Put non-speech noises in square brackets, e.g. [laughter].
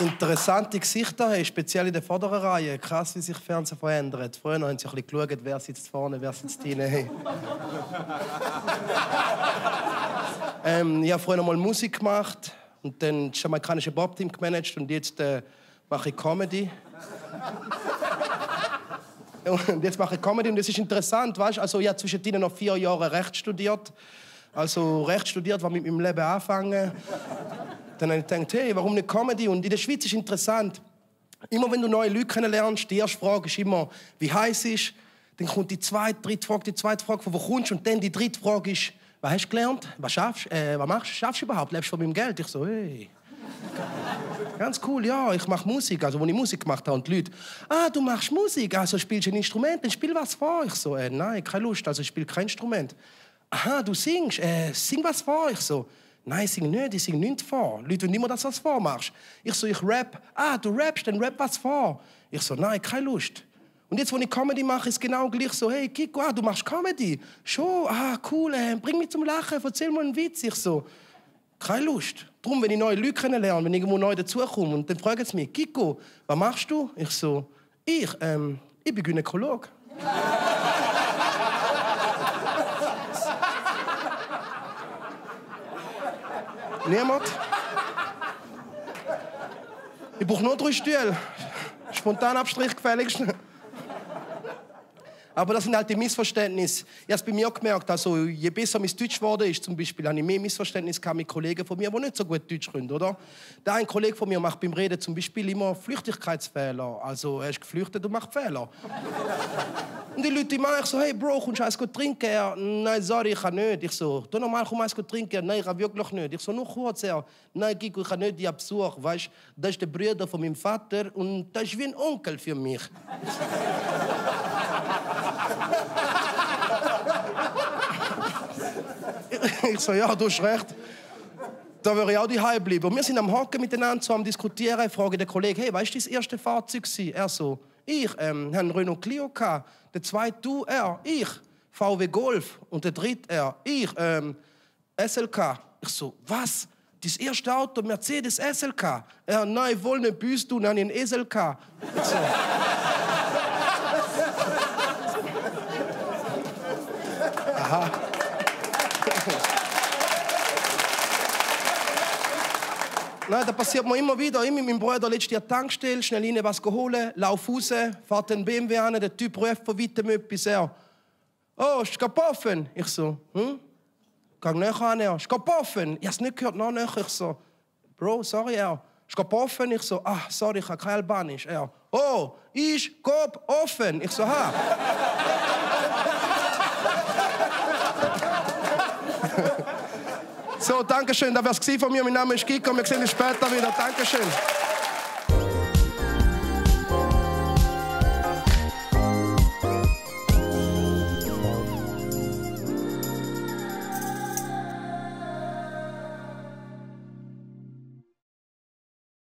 interessante Gesichter haben, speziell in der vorderen Reihe. Krass, wie sich Fernsehen verändert. Früher haben sie ein bisschen geschaut, wer sitzt vorne, wer sitzt hinten. Hey. [laughs] ähm, ich habe früher mal Musik gemacht und dann das jamaikanische Bob-Team gemanagt und jetzt äh, mache ich Comedy. [laughs] und jetzt mache ich Comedy und das ist interessant, weißt? Also ich habe zwischendrin noch vier Jahre Recht studiert. Also Recht studiert, was mit meinem Leben anfangen. Dann habe ich gedacht, hey, warum nicht Comedy? Und in der Schweiz ist interessant. Immer wenn du neue Leute kennenlernst, die erste Frage ist immer, wie heiß ist. Dann kommt die zweite, dritte Frage, die zweite Frage, von wo kommst du? Und dann die dritte Frage ist, was hast du gelernt? Was schaffst äh, was machst du? Schaffst du überhaupt? Lebst du von meinem Geld? Ich so, hey. Ganz cool, ja, ich mache Musik. Also, als ich Musik gemacht habe und die Leute, ah, du machst Musik, also spielst du ein Instrument, dann spiel was vor. Ich so, äh, nein, keine Lust, also ich spiele kein Instrument. Aha, du singst, äh, sing was vor. Ich so, Nein, sing nicht, ich sing nichts vor. Leute wollen immer, dass du was vormachst. Ich so, ich rap. Ah, du rappst, dann rap was vor. Ich so, nein, keine Lust. Und jetzt, wo ich Comedy mache, ist genau gleich so, hey, Kiko, ah, du machst Comedy. Schon, ah, cool, äh, bring mich zum Lachen, erzähl mal einen Witz. Ich so, keine Lust. Darum, wenn ich neue Leute kennenlerne, wenn ich irgendwo neu dazukomme, und dann fragen sie mich, Kiko, was machst du? Ich so, ich, ähm, ich bin Gynäkolog. Niemand? Ich brauche nur drei Stühle. Spontan Abstrich gefälligst. Aber das sind halt die Missverständnisse. Ich habe bei mir auch gemerkt, also je besser mein Deutsch geworden ist, zum Beispiel, habe ich mehr Missverständnisse mit Kollegen von mir, die nicht so gut Deutsch können, oder? Der ein Kollege von mir macht beim Reden zum Beispiel immer Flüchtigkeitsfehler. Also er ist geflüchtet und macht Fehler. Und die Leute immer ich so, hey Bro, kommst du eins trinken? Er, nein, sorry, ich kann nicht. Ich so, du normal komm eins trinken? Nein, ich kann wirklich nicht. Ich so, nur kurz. Er, nein, Kiko, ich kann nicht, die Besuch. Weißt, das ist der Bruder von meinem Vater und das ist wie ein Onkel für mich. [laughs] ich so, ja, du hast recht. Da würde ich auch daheim bleiben. Und wir sind am Hocken miteinander, so am Diskutieren. Ich frage den Kollegen, hey, weißt du, das erste Fahrzeug war? Er so, ich, ähm, einen Renault Clio gehabt. Der zweite, du, er, ich. VW Golf. Und der dritte, er, ich, ähm, SLK. Ich so, was? Das erste Auto, Mercedes SLK. Er, nein, wohl nicht büßt du, dann ein SLK. Ich so. [laughs] Aha. Nein, das passiert mir immer wieder. Ich mit meinem Bruder letztes Jahr Tankstelle, schnell rein was holen, lauf raus, fahrt den BMW an, der Typ ruft von weitem etwas. Er, oh, ist offen? Ich so, hm? Geh näher an, er, ist offen? Ich hab's nicht gehört, noch näher. Ich so, Bro, sorry, er, ist offen? Ich so, ah, sorry, ich habe kein Albanisch. Er, oh, ist offen? Ich so, ha. So, Dankeschön. Das war es von mir. Mein Name ist Kiko. Wir sehen uns später wieder. Dankeschön.